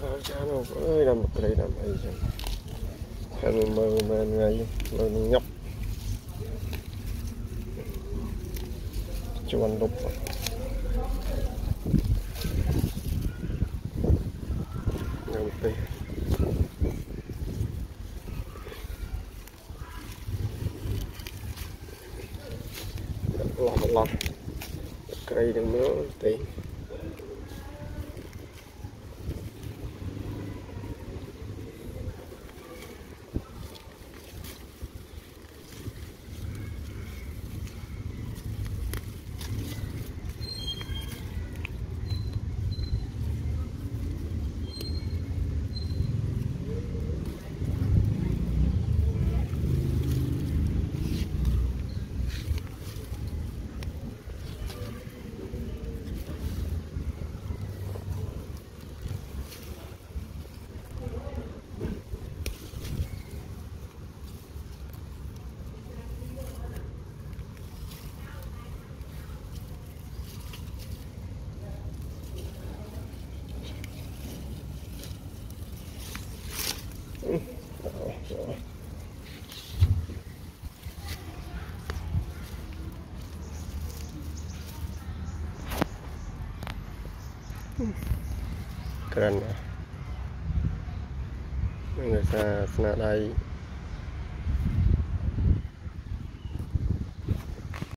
ស្វាចានោះអើយដាំត្រីដាំអីចឹងហើយមើលមើលថ្ងៃមើលញប់ជន់លុបញ៉ាំទៅឡោះឡោះក្រៃនឹងមើលទៅ ក្រិនហ្នឹងដោយសារស្នាដៃ